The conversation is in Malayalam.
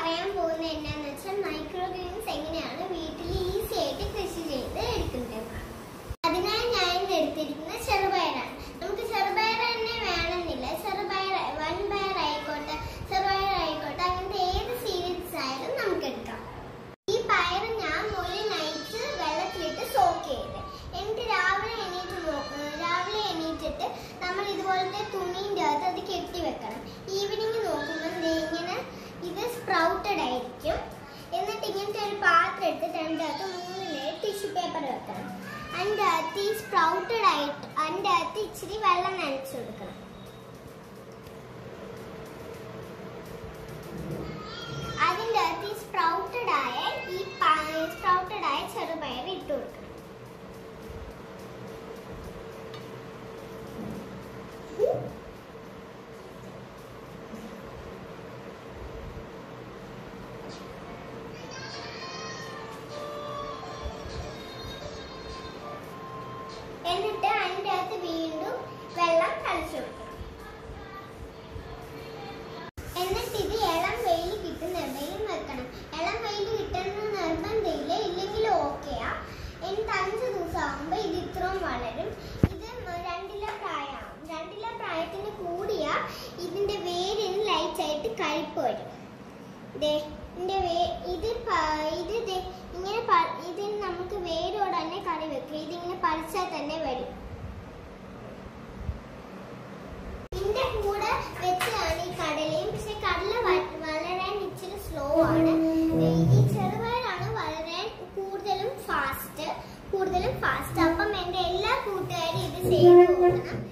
പറയാൻ പോകുന്നത് എന്നാന്ന് വെച്ചാൽ മൈക്രോ ഗ്രീൻസ് എങ്ങനെയാണ് വീട്ടിൽ ഈസി ആയിട്ട് കൃഷി ചെയ്ത് എടുക്കുന്നത്. അതിനായി ഞാൻ എടുത്തിരിക്കുന്ന ചെറുപയറാണ്. നമുക്ക് ചെറുപയർ തന്നെ വേണമെന്നില്ല. ചെറുപയർ വൺ പയർ ആയിക്കോട്ടെ ചെറുപയർ ആയിക്കോട്ടെ അങ്ങനത്തെ ഏത് സീരീസ് ആയാലും നമുക്ക് എടുക്കാം. ഈ പയർ ഞാൻ ഒരു നയിച്ച് വെള്ളത്തിലിട്ട് സോക്ക് ചെയ്ത്. എന്നിട്ട് രാവിലെ എണീറ്റ് രാവിലെ എണീറ്റിട്ട് നമ്മൾ ഇതുപോലത്തെ തുണീന്റെ അകത്ത് അത് കെട്ടി വെക്കണം. ഈവനിങ് നോക്കുമ്പോൾ ദേ ഇങ്ങനെ ഇത് സ്പ്രൗട്ടഡ് ആയിരിക്കും എന്നിട്ട് ഇങ്ങനത്തെ ഒരു പാത്രം എടുത്തിട്ട് അതിന്റെ അകത്ത് മൂന്ന് ടിഷ്യൂ പേപ്പർ വെക്കണം. അതിന്റെ അകത്ത് ഈ സ്പ്രൗട്ടഡ് ആയിട്ട് അതിന്റെ അകത്ത് ഇച്ചിരി വെള്ളം നനച്ചു കൊടുക്കണം. അതിന്റെ അകത്ത് ഈ സ്പ്രൗട്ടഡ് ആയ ഈ സ്പ്രൗട്ടഡ് ആയ ചെറുപയർ കൊടുക്കണം. എന്നിട്ട് കയ്പ് വരും ഇതിന്റെ വേ ഇത് ഇത് ഇങ്ങനെ ഇതിന് നമുക്ക് വേരോടെ തന്നെ കറി വെക്കും. ഇതിങ്ങനെ പറിച്ചാൽ തന്നെ വരും. ഇതിന്റെ കൂടെ വെച്ചാണ് ഈ കടലയും. പക്ഷെ കടല വളരാൻ ഇച്ചിരി സ്ലോ ആണ്. ഈ ചെറുപയറാണ് വളരാൻ കൂടുതലും ഫാസ്റ്റ് കൂടുതലും ഫാസ്റ്റ് അപ്പം എന്റെ എല്ലാ കൂട്ടുകാരും ഇത് ചെയ്ത് കൊടുക്കണം